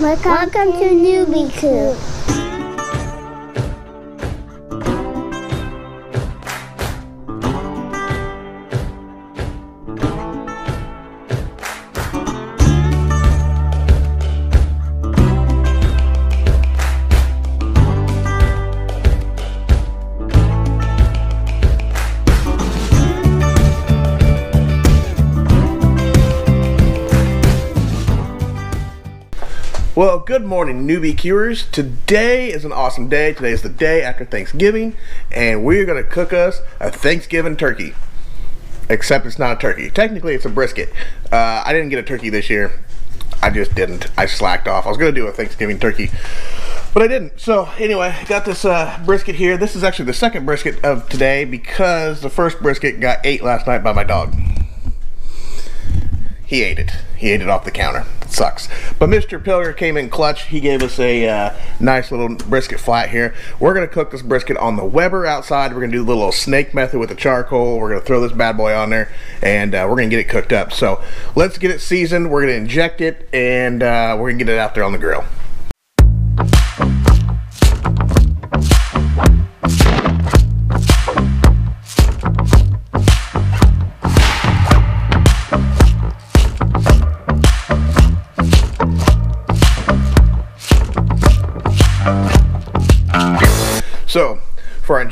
Welcome, Welcome to NewBQ. Well, good morning, newbie cures. Today is an awesome day. Today is the day after Thanksgiving, and we're going to cook us a Thanksgiving turkey. Except it's not a turkey. Technically, it's a brisket. Uh, I didn't get a turkey this year. I just didn't. I slacked off. I was going to do a Thanksgiving turkey, but I didn't. So, anyway, got this uh, brisket here. This is actually the second brisket of today because the first brisket got ate last night by my dog he ate it. He ate it off the counter. It sucks. But Mr. Pilger came in clutch. He gave us a uh, nice little brisket flat here. We're going to cook this brisket on the Weber outside. We're going to do the little snake method with the charcoal. We're going to throw this bad boy on there and uh, we're going to get it cooked up. So let's get it seasoned. We're going to inject it and uh, we're going to get it out there on the grill.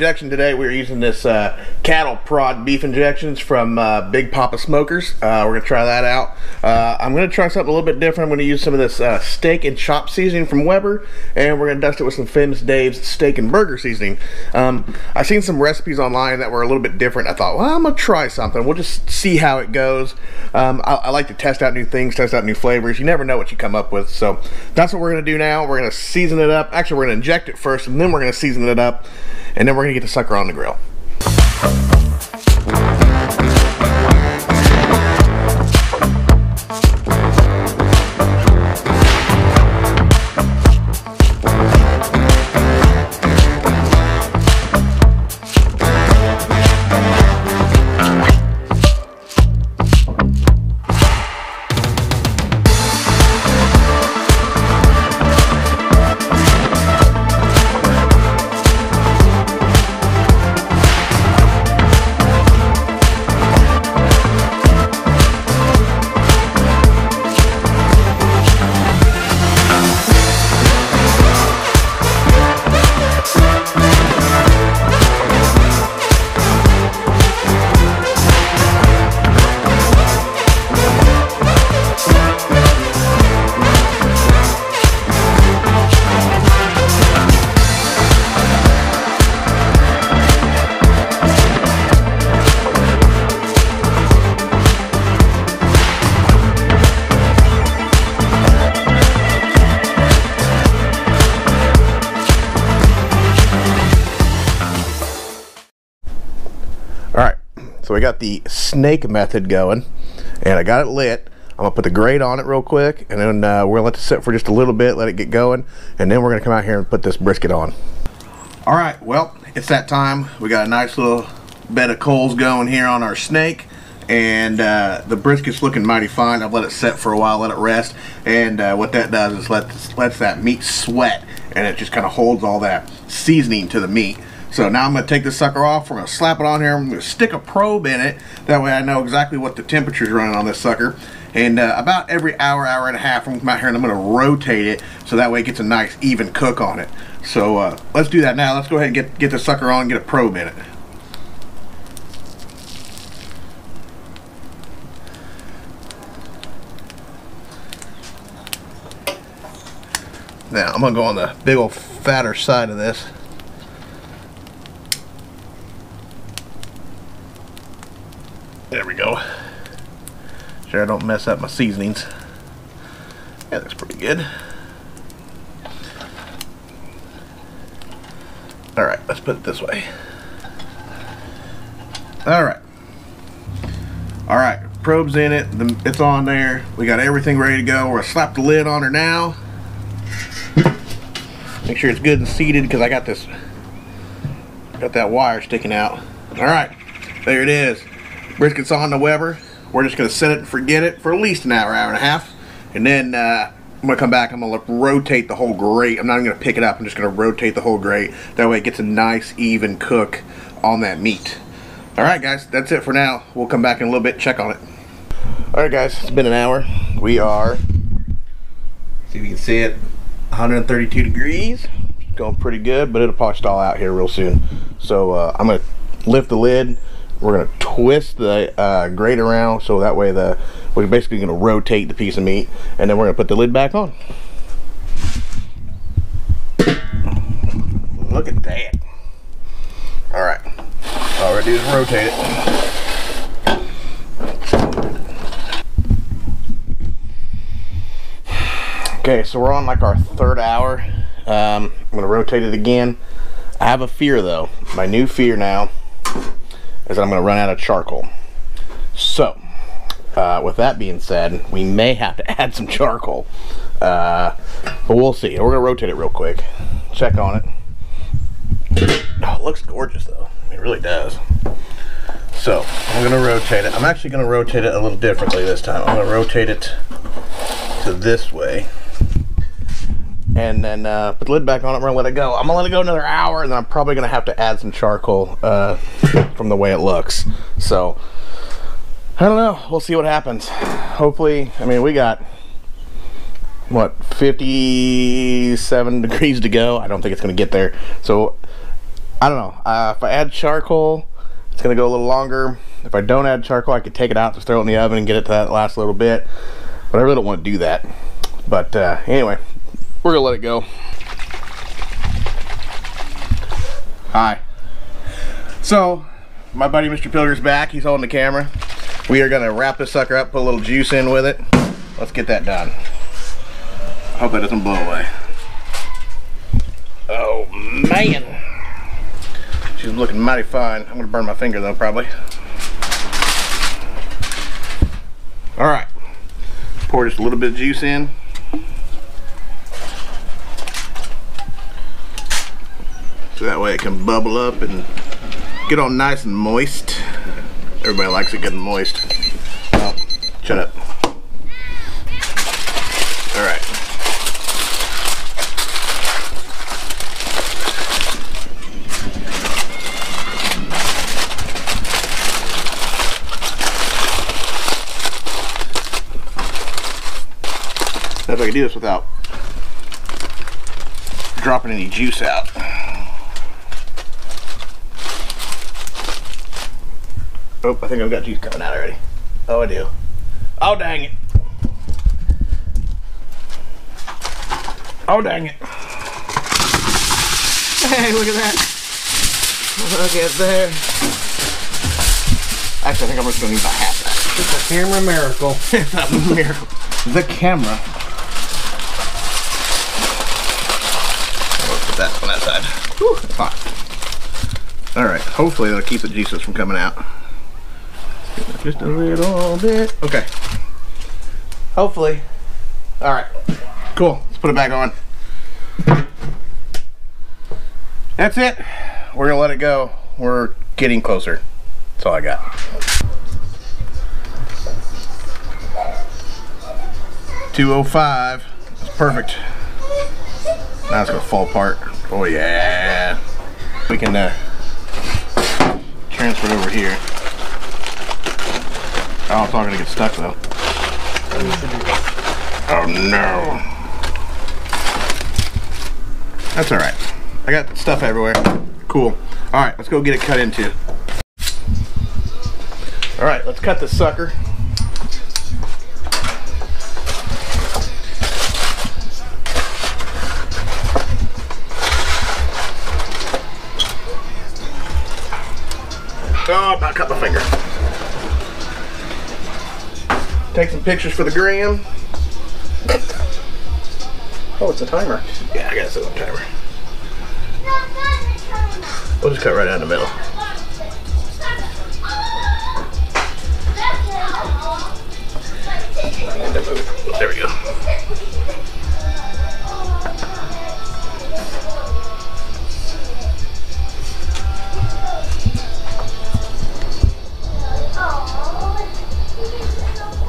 Injection today, we're using this uh, cattle prod beef injections from uh, Big Poppa Smokers. Uh, we're to try that out. Uh, I'm going to try something a little bit different. I'm going to use some of this uh, steak and chop seasoning from Weber, and we're going to dust it with some Famous Dave's steak and burger seasoning. Um, I've seen some recipes online that were a little bit different. I thought, well, I'm to try something. We'll just see how it goes. Um, I, I like to test out new things, test out new flavors. You never know what you come up with. So that's what we're going to do now. We're going to season it up. Actually, we're to inject it first, and then we're going to season it up and then we're gonna get the sucker on the grill. So we got the snake method going and I got it lit. I'm gonna put the grate on it real quick and then uh, we're gonna let it sit for just a little bit, let it get going, and then we're gonna come out here and put this brisket on. All right, well, it's that time. We got a nice little bed of coals going here on our snake and uh, the brisket's looking mighty fine. I've let it set for a while, let it rest, and uh, what that does is lets, lets that meat sweat and it just kind of holds all that seasoning to the meat. So now I'm going to take this sucker off. We're going to slap it on here. I'm going to stick a probe in it. That way I know exactly what the temperature is running on this sucker. And uh, about every hour, hour and a half, I'm going to come out here and I'm going to rotate it so that way it gets a nice even cook on it. So uh, let's do that now. Let's go ahead and get, get the sucker on and get a probe in it. Now I'm going to go on the big old fatter side of this. There we go. Sure I don't mess up my seasonings. Yeah, looks pretty good. Alright, let's put it this way. Alright. Alright, probe's in it. It's on there. We got everything ready to go. We're going to slap the lid on her now. Make sure it's good and seated because I got this, got that wire sticking out. Alright, there it is brisket's on the Weber. We're just going to set it and forget it for at least an hour, hour and a half. And then uh, I'm gonna come back. I'm gonna rotate the whole grate. I'm not even gonna pick it up. I'm just gonna rotate the whole grate. That way it gets a nice even cook on that meat. All right, guys, that's it for now. We'll come back in a little bit, check on it. All right, guys, it's been an hour. We are, see if you can see it, 132 degrees. Going pretty good, but it'll probably stall out here real soon. So uh, I'm gonna lift the lid. We're gonna twist the uh, grate around so that way the we're basically gonna rotate the piece of meat, and then we're gonna put the lid back on. Look at that. All right. All we're gonna do is rotate it. Okay, so we're on like our third hour. Um, I'm gonna rotate it again. I have a fear though. My new fear now is I'm gonna run out of charcoal. So, uh, with that being said, we may have to add some charcoal. Uh, but we'll see. We're gonna rotate it real quick. Check on it. Oh, it looks gorgeous though. It really does. So I'm gonna rotate it. I'm actually gonna rotate it a little differently this time. I'm gonna rotate it to this way. And then uh, put the lid back on it. We're gonna let it go. I'm gonna let it go another hour, and then I'm probably gonna have to add some charcoal uh, from the way it looks. So I don't know. We'll see what happens. Hopefully, I mean, we got what 57 degrees to go. I don't think it's gonna get there. So I don't know. Uh, if I add charcoal, it's gonna go a little longer. If I don't add charcoal, I could take it out, just throw it in the oven and get it to that last little bit. But I really don't want to do that. But uh, anyway, we're gonna let it go. Hi. So, my buddy Mr. Pilger's back. He's holding the camera. We are gonna wrap this sucker up, put a little juice in with it. Let's get that done. Hope it doesn't blow away. Oh man. She's looking mighty fine. I'm gonna burn my finger though, probably. All right. Pour just a little bit of juice in. So that way it can bubble up and get all nice and moist. Everybody likes it and moist. Oh, shut up. All right. Now if I can do this without dropping any juice out. Oh, I think I've got juice coming out already. Oh, I do. Oh, dang it. Oh, dang it. Hey, look at that. Look at there. Actually, I think I'm just going to need about half that. It's a camera miracle. the miracle. The camera. I'll put that on that side. Whew, hot. All right. Hopefully that'll keep the juices from coming out. Just a little bit. Okay. Hopefully. All right. Cool. Let's put it back on. That's it. We're gonna let it go. We're getting closer. That's all I got. Two oh five. That's perfect. Now it's gonna fall apart. Oh yeah. We can uh, transfer it over here. Oh, it's not gonna get stuck though. Oh no. That's alright. I got stuff everywhere. Cool. Alright, let's go get it cut into. Alright, let's cut this sucker. Oh, about cut my finger. Take some pictures for the gram. Oh, it's a timer. Yeah, I guess it's a timer. We'll just cut right down the middle. There we go.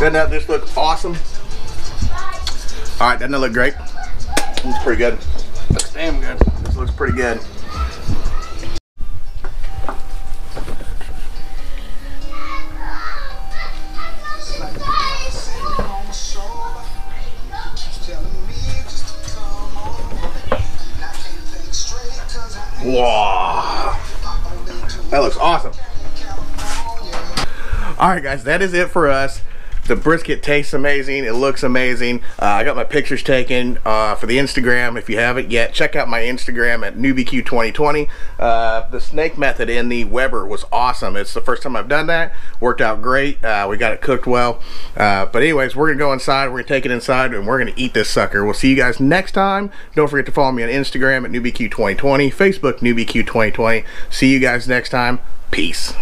Doesn't that just look awesome? All right, doesn't it look great? Looks pretty good. Looks damn good. This looks pretty good. Wow. That looks awesome. All right, guys, that is it for us. The brisket tastes amazing. It looks amazing. Uh, I got my pictures taken uh, for the Instagram. If you haven't yet, check out my Instagram at NewBQ2020. Uh, the snake method in the Weber was awesome. It's the first time I've done that. Worked out great. Uh, we got it cooked well. Uh, but anyways, we're going to go inside. We're going to take it inside and we're going to eat this sucker. We'll see you guys next time. Don't forget to follow me on Instagram at NewBQ2020, Facebook NewBQ2020. See you guys next time. Peace.